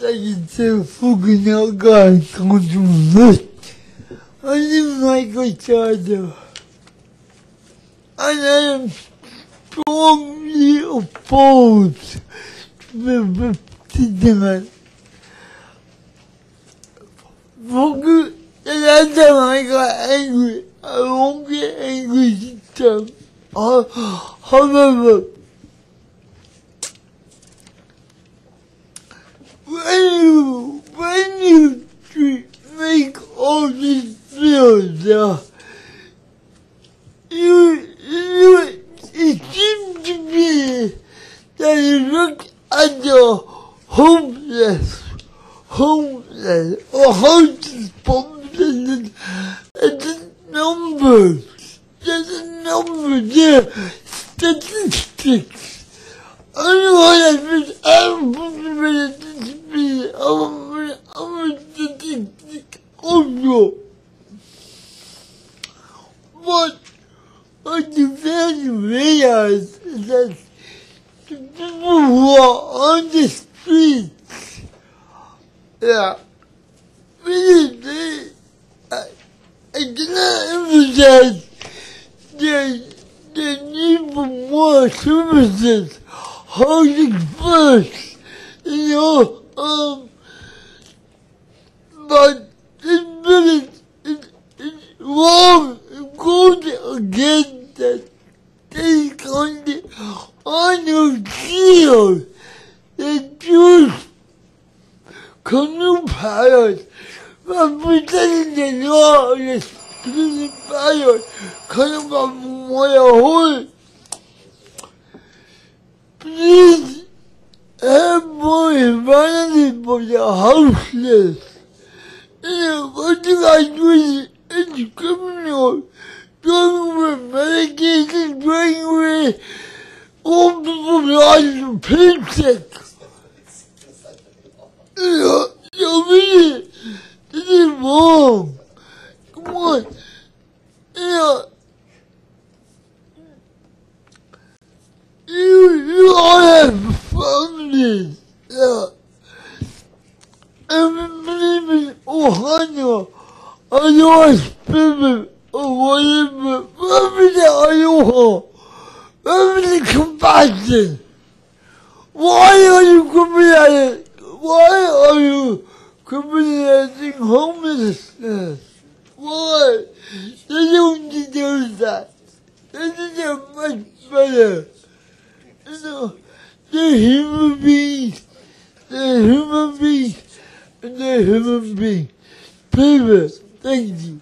sayısı bugüne kalkındırmış. Annemle kaçardı. Annem strongly opposed to the baptism. Bugün her zaman angry, I won't get angry this time. However, homeless or homeless population and the numbers. There's a number there, statistics. I don't know what that means. I'm I'm I'm I'm a statistic also. But what you fail to realize is that the people who are on the streets, yeah, really, they, I, I cannot emphasize they, they need for more services. Housing first, you know, um, but it's really, it, it's wrong, it goes against that take on the, on your shield, the Jewish powers representing the law of the spirit coming from Memorial Hall. Please have more humanity for the houseless. You know, what you guys do is it's criminal. Doing with medication, doing with all people's lives and paycheck. You know, you really, this is wrong. Come on. You know, you, you all have families. Yeah. Everybody is Ohio. I know a spirit or whatever. Everything I know. Everything compassion. Why are you coming at it? Why are you committing homelessness? Why? They don't that. They deserve much better. You the human beings. They're human beings. the human beings. People, thank you.